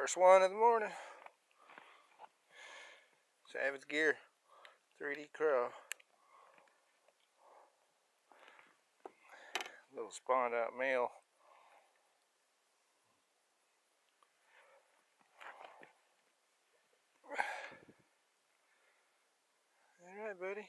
First one of the morning. Savage Gear 3D Crow. Little spawned out male. All right, buddy.